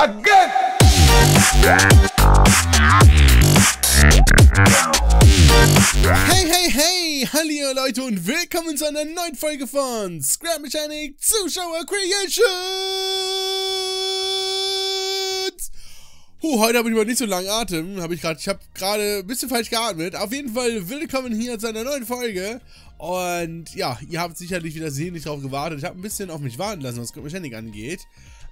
Hey, hey, hey! Hallo Leute und willkommen zu einer neuen Folge von Scrap Mechanic Zuschauer Creations! Huh, heute habe ich mal nicht so langen Atem. Hab ich ich habe gerade ein bisschen falsch geatmet. Auf jeden Fall willkommen hier zu einer neuen Folge. Und ja, ihr habt sicherlich wieder sehnlich drauf gewartet. Ich habe ein bisschen auf mich warten lassen, was Scrap Mechanic angeht.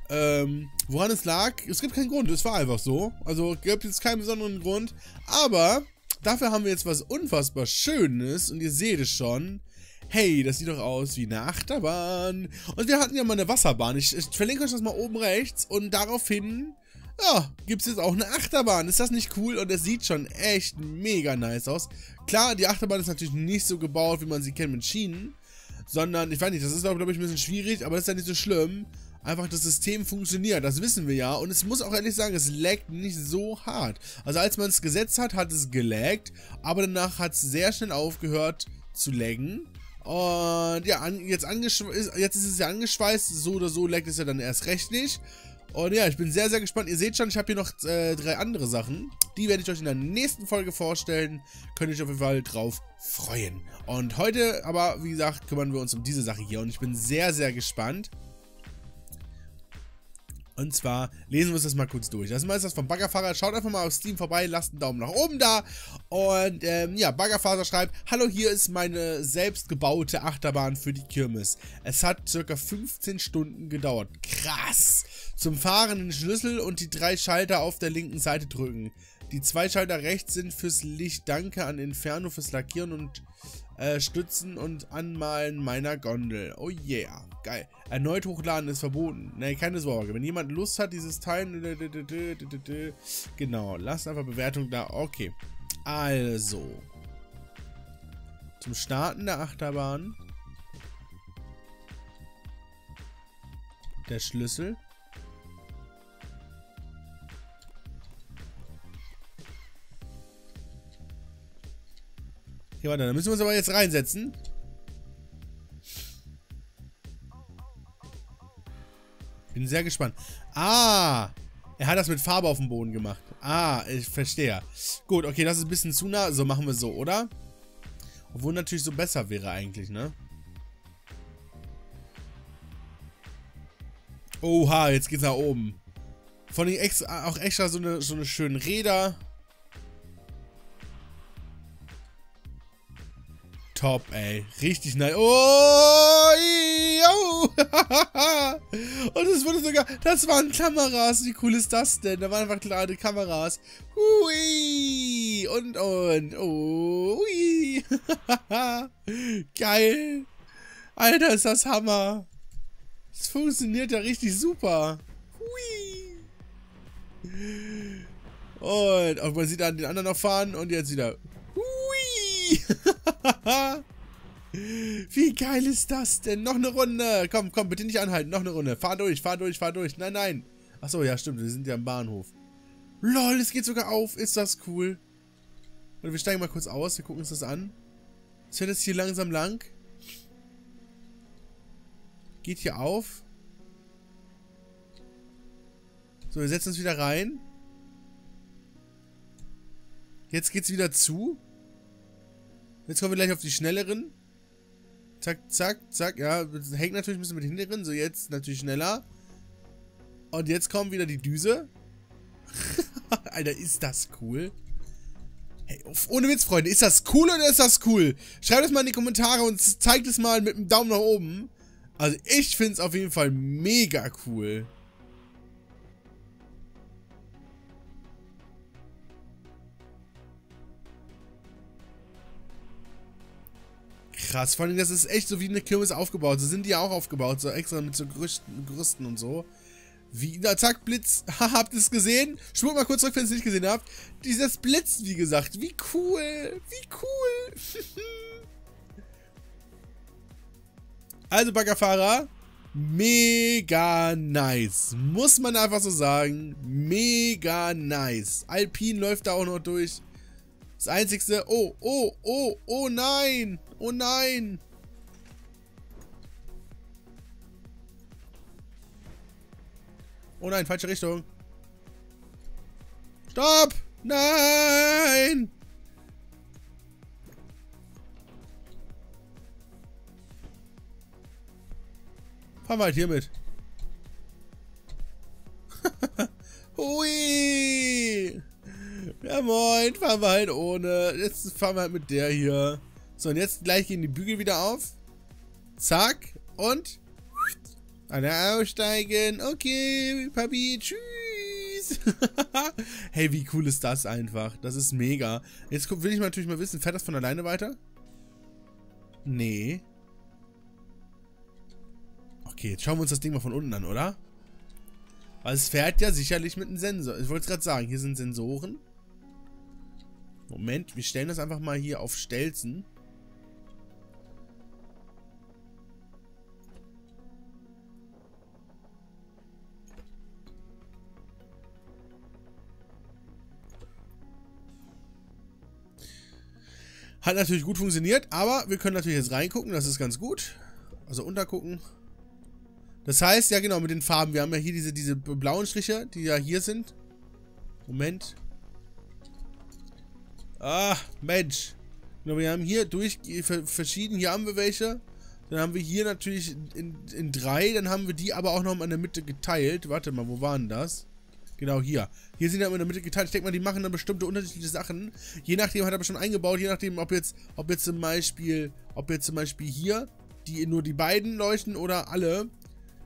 Ähm, woran es lag? Es gibt keinen Grund, es war einfach so. Also gibt jetzt keinen besonderen Grund. Aber dafür haben wir jetzt was unfassbar Schönes und ihr seht es schon. Hey, das sieht doch aus wie eine Achterbahn. Und wir hatten ja mal eine Wasserbahn. Ich, ich verlinke euch das mal oben rechts und daraufhin, ja, gibt es jetzt auch eine Achterbahn. Ist das nicht cool? Und es sieht schon echt mega nice aus. Klar, die Achterbahn ist natürlich nicht so gebaut, wie man sie kennt mit Schienen. Sondern, ich weiß nicht, das ist glaube ich ein bisschen schwierig, aber das ist ja nicht so schlimm einfach das System funktioniert. Das wissen wir ja. Und es muss auch ehrlich sagen, es laggt nicht so hart. Also als man es gesetzt hat, hat es gelaggt. Aber danach hat es sehr schnell aufgehört zu laggen. Und ja, an, jetzt, jetzt ist es ja angeschweißt. So oder so laggt es ja dann erst recht nicht. Und ja, ich bin sehr, sehr gespannt. Ihr seht schon, ich habe hier noch äh, drei andere Sachen. Die werde ich euch in der nächsten Folge vorstellen. Könnt ihr euch auf jeden Fall drauf freuen. Und heute aber, wie gesagt, kümmern wir uns um diese Sache hier. Und ich bin sehr, sehr gespannt. Und zwar lesen wir uns das mal kurz durch. Das ist das vom Baggerfahrer. Schaut einfach mal auf Steam vorbei, lasst einen Daumen nach oben da. Und ähm, ja, Baggerfahrer schreibt, Hallo, hier ist meine selbstgebaute Achterbahn für die Kirmes. Es hat circa 15 Stunden gedauert. Krass! Zum Fahren den Schlüssel und die drei Schalter auf der linken Seite drücken. Die zwei Schalter rechts sind fürs Licht. Danke an Inferno fürs Lackieren und äh, Stützen und Anmalen meiner Gondel. Oh yeah, geil. Erneut hochladen ist verboten. Ne, keine Sorge. Wenn jemand Lust hat, dieses Teil... Genau, lasst einfach Bewertung da. Okay. Also. Zum Starten der Achterbahn. Der Schlüssel. Okay, warte, dann müssen wir uns aber jetzt reinsetzen. Bin sehr gespannt. Ah! Er hat das mit Farbe auf dem Boden gemacht. Ah, ich verstehe. Gut, okay, das ist ein bisschen zu nah. So machen wir so, oder? Obwohl natürlich so besser wäre eigentlich, ne? Oha, jetzt geht's nach oben. Von den extra, auch extra so eine, so eine schönen Räder. Top, ey. Richtig nice. Oh, yo. Und es wurde sogar, das waren Kameras. Wie cool ist das denn? Da waren einfach kleine Kameras. Hui. Und, und. Oh, hui. Geil. Alter, ist das Hammer. Das funktioniert ja richtig super. Hui. Und, und man sieht dann den anderen noch fahren und jetzt wieder. Wie geil ist das denn? Noch eine Runde. Komm, komm, bitte nicht anhalten. Noch eine Runde. Fahr durch, fahr durch, fahr durch. Nein, nein. Achso, ja, stimmt. Wir sind ja am Bahnhof. Lol, es geht sogar auf. Ist das cool. Und wir steigen mal kurz aus. Wir gucken uns das an. Es fährt jetzt hier langsam lang. Geht hier auf. So, wir setzen uns wieder rein. Jetzt geht's wieder zu. Jetzt kommen wir gleich auf die schnelleren. Zack, zack, zack. Ja, hängt natürlich ein bisschen mit hinteren. So, jetzt natürlich schneller. Und jetzt kommt wieder die Düse. Alter, ist das cool. Hey, ohne Witz, Freunde. Ist das cool oder ist das cool? Schreibt es mal in die Kommentare und zeigt es mal mit dem Daumen nach oben. Also, ich finde es auf jeden Fall mega cool. Krass. Vor allem, das ist echt so wie eine Kirmes aufgebaut. So sind die auch aufgebaut, so extra mit so Gerüsten, Gerüsten und so. Wie, na, zack, Blitz. habt ihr es gesehen? Schwur mal kurz zurück, wenn ihr es nicht gesehen habt. Dieses Blitz, wie gesagt. Wie cool. Wie cool. also, Baggerfahrer. Mega nice. Muss man einfach so sagen. Mega nice. Alpin läuft da auch noch durch. Das einzigste... Oh, oh, oh, oh nein. Oh nein. Oh nein, falsche Richtung. Stopp! Nein! Fahren wir halt hier Moin, fahren wir halt ohne. Jetzt fahren wir halt mit der hier. So, und jetzt gleich gehen die Bügel wieder auf. Zack. Und alle aussteigen. Okay, Papi, tschüss. hey, wie cool ist das einfach? Das ist mega. Jetzt will ich natürlich mal wissen, fährt das von alleine weiter? Nee. Okay, jetzt schauen wir uns das Ding mal von unten an, oder? Weil es fährt ja sicherlich mit einem Sensor. Ich wollte es gerade sagen, hier sind Sensoren. Moment, wir stellen das einfach mal hier auf Stelzen. Hat natürlich gut funktioniert, aber wir können natürlich jetzt reingucken, das ist ganz gut. Also untergucken. Das heißt, ja genau, mit den Farben. Wir haben ja hier diese, diese blauen Striche, die ja hier sind. Moment. Ah, Mensch. Wir haben hier durch verschieden, hier haben wir welche. Dann haben wir hier natürlich in, in drei, dann haben wir die aber auch noch mal in der Mitte geteilt. Warte mal, wo waren das? Genau, hier. Hier sind ja in der Mitte geteilt. Ich denke mal, die machen dann bestimmte unterschiedliche Sachen. Je nachdem hat er aber schon eingebaut, je nachdem, ob jetzt, ob jetzt zum Beispiel, ob jetzt zum Beispiel hier die nur die beiden leuchten oder alle.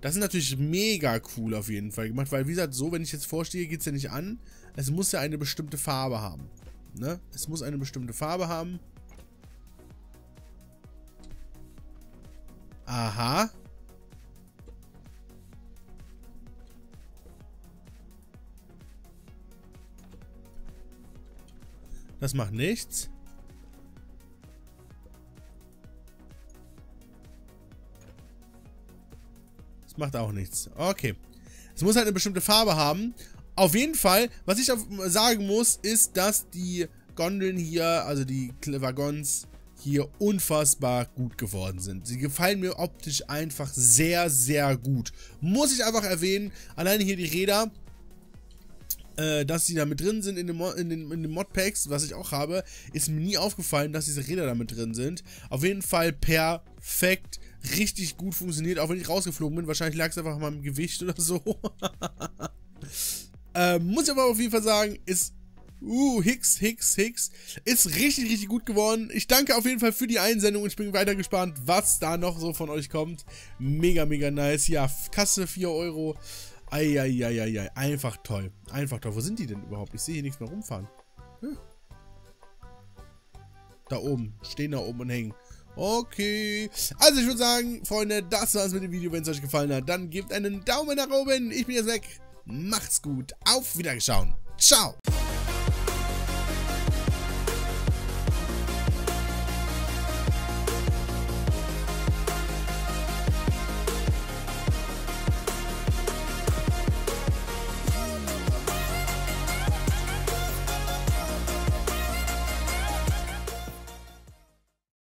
Das ist natürlich mega cool auf jeden Fall gemacht, weil wie gesagt, so, wenn ich jetzt vorstehe, geht es ja nicht an. Es muss ja eine bestimmte Farbe haben. Ne? Es muss eine bestimmte Farbe haben. Aha. Das macht nichts. Das macht auch nichts. Okay. Es muss halt eine bestimmte Farbe haben. Auf jeden Fall, was ich sagen muss, ist, dass die Gondeln hier, also die Waggons hier unfassbar gut geworden sind. Sie gefallen mir optisch einfach sehr, sehr gut. Muss ich einfach erwähnen, alleine hier die Räder, äh, dass sie da mit drin sind in den, in, den, in den Modpacks, was ich auch habe, ist mir nie aufgefallen, dass diese Räder da mit drin sind. Auf jeden Fall perfekt, richtig gut funktioniert, auch wenn ich rausgeflogen bin. Wahrscheinlich lag es einfach an meinem Gewicht oder so. ähm, muss ich aber auf jeden Fall sagen, ist Uh, Hicks, Hicks, Hicks. Ist richtig, richtig gut geworden. Ich danke auf jeden Fall für die Einsendung und ich bin weiter gespannt, was da noch so von euch kommt. Mega, mega nice. Ja, Kasse 4 Euro. Eieieiei, einfach toll. Einfach toll. Wo sind die denn überhaupt? Ich sehe hier nichts mehr rumfahren. Hm. Da oben. Stehen da oben und hängen. Okay. Also ich würde sagen, Freunde, das war's mit dem Video. Wenn es euch gefallen hat, dann gebt einen Daumen nach oben. Ich bin jetzt weg. Macht's gut. Auf Wiederschauen. Ciao.